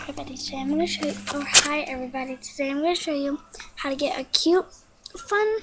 everybody. Today I'm going to show you, or hi everybody. Today I'm going to show you how to get a cute, fun,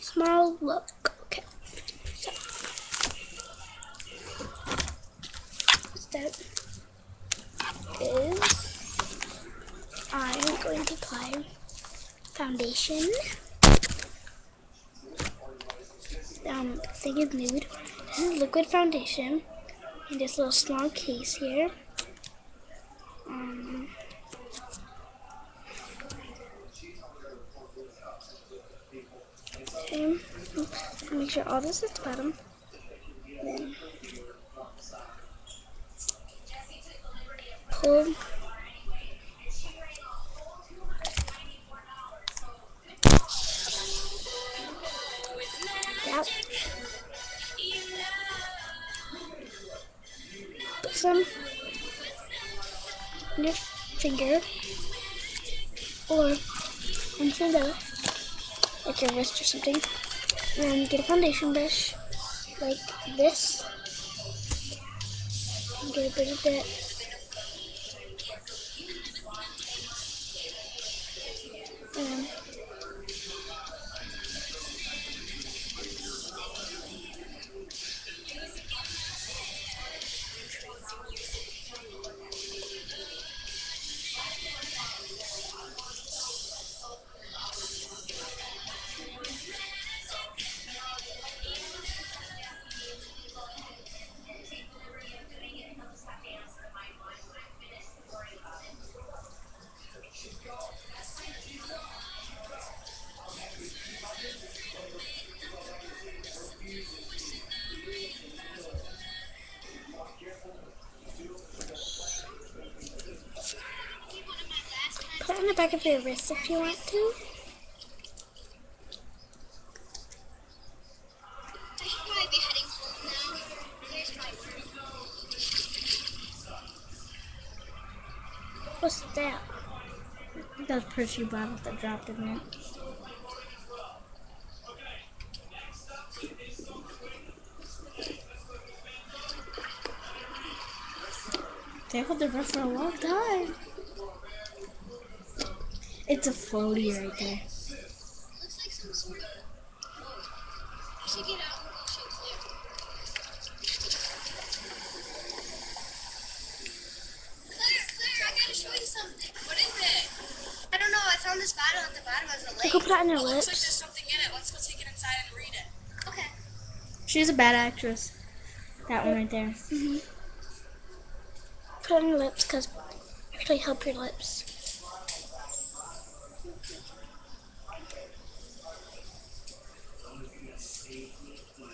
small look. Okay. So, step is I'm going to apply foundation. Um, thing is nude. This is liquid foundation in this little small case here. Um, okay. Make sure all this is the bottom. Then pull. Yep. Put some on your finger or into the like your wrist or something. And get a foundation brush like this. And get a bit of that. Back of your wrist if you want to. What's that? Those perfume bottles that dropped in there. They hold their breath for a long time. It's a floaty right there. Looks like some sort of. I should get out and go show Claire. Claire, Claire, I gotta show you something. What is it? I don't know. I found this bottle at the bottom of the You lake. can put it on your lips. Looks like there's something in it. Let's go take it inside and read it. Okay. She's a bad actress. That one right there. Mm-hmm. Put it on your lips because it actually help your lips.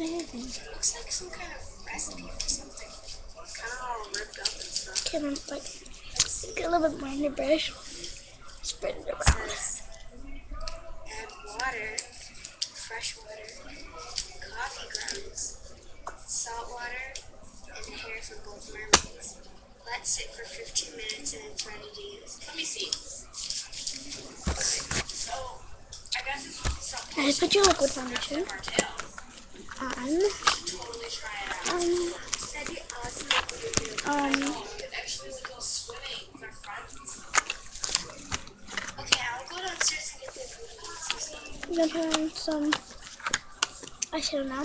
on, hurry. I don't know what it says. So soggy. Don't say anything. Looks like some kind of recipe or something. Kind of all ripped up and stuff. Can I like get a little bit more in your brush? Spread it It around. says add water, fresh water, coffee grounds, salt water, and hair from both mermaids. Let sit for 15 minutes and it's ready to use. Let me see. So, I guess it's something I just put your liquid foundation. On. Um, um. I'm gonna put on some eyeshadow now.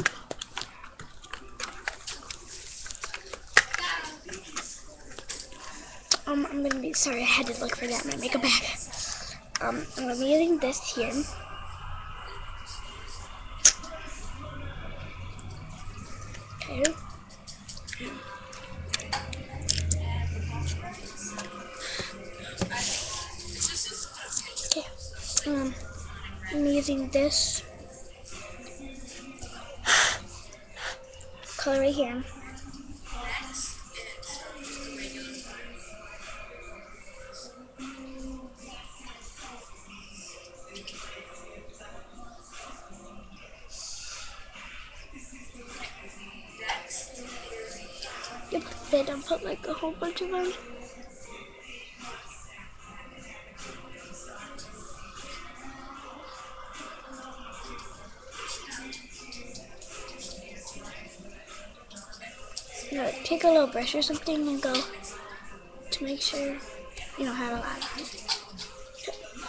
Um, I'm gonna be sorry. I had to look for that in my makeup bag. Um, I'm gonna be using this here. Okay. Um, I'm using this color right here. Don't put like a whole bunch of them. You know, take a little brush or something and go to make sure you don't have a lot on.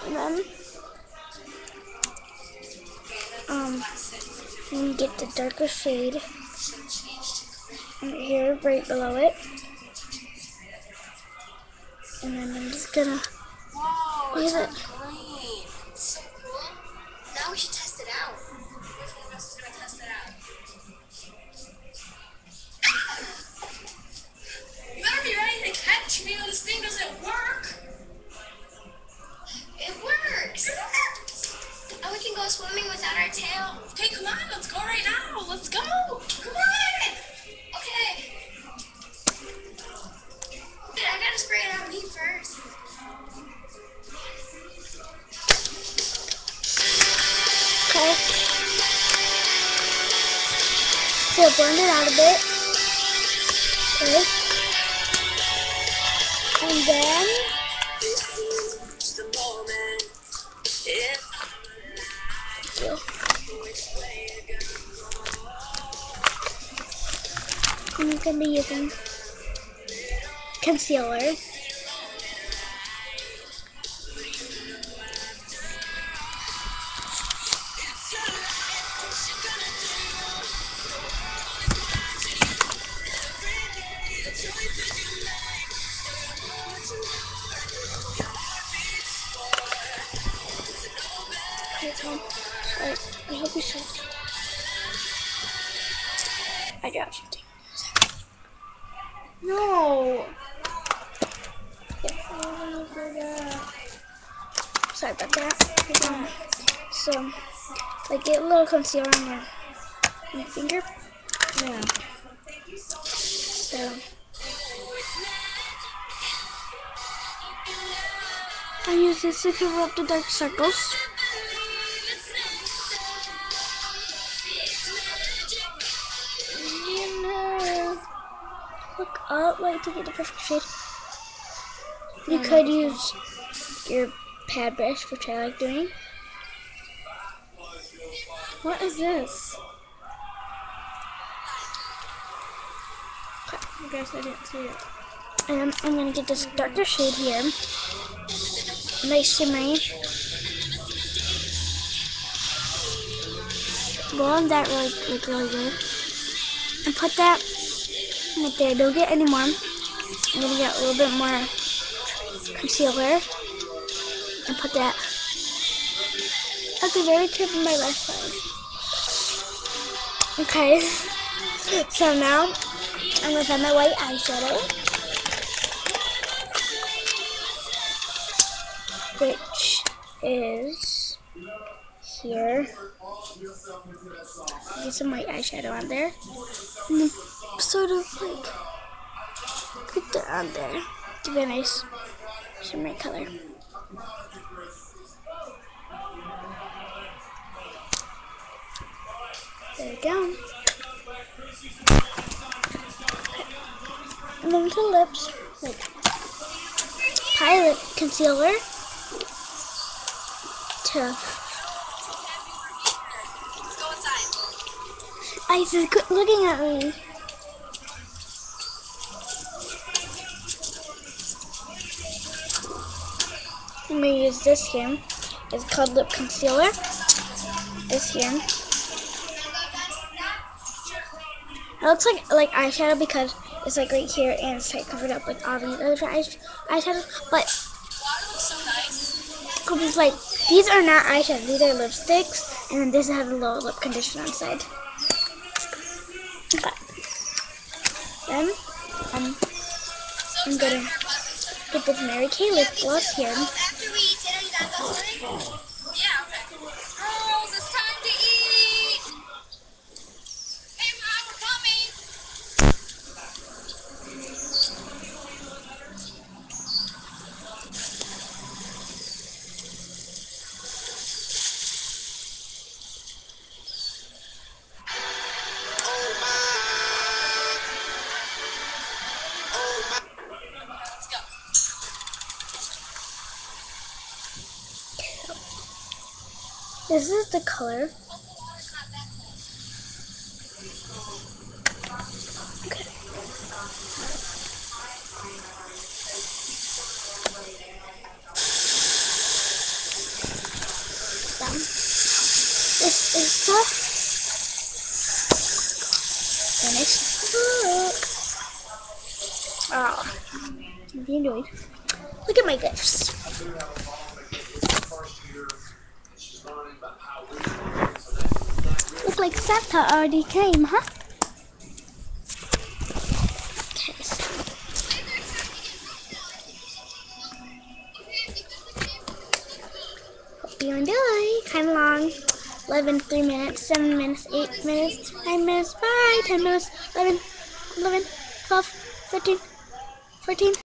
And then um you get the darker shade right here right below it. And then I'm just gonna use it. Okay. So blend it out a bit. Okay. And then go. I'm gonna be using concealer. Okay, Tom. Alright, I hope you saw. I dropped something. No. Sorry about that. Um, so, like, get a little concealer on your, on your finger. Yeah. So, I use this to cover up the dark circles. Look up, like, to get the perfect shade. You could use your pad brush, which I like doing. What is this? I guess I didn't see it. And I'm gonna get this darker shade here. Nice shimmery. Blend that really, like really good. And put that right there. Don't get any more. I'm gonna get a little bit more concealer. And put that at the very tip of my left side. Okay. So now I'm gonna find my white eyeshadow. Which is here. Get some white eyeshadow on there. And sort of like put that on there. Give it a nice shimmery color. There we go. And then to lips, like pilot concealer to inside. Is good looking at me. I'm gonna use this here. It's called lip concealer. This here. It looks like like eyeshadow because it's like right here and it's like covered up with all these other eyes. But it's like these are not eyeshadow, these are lipsticks, and then this has a little lip conditioner on the side. Okay. Then um, I'm gonna get this Mary Kay lip gloss here. This is the color. Okay. This is the finished look. Oh? Look at my gifts. Like Santa already came, huh? Hope you enjoy. Kind of long. 11, 3 minutes, 7 minutes, 8 minutes, 9 minutes, bye, 10 minutes, 11, 11, 12, 13, 14.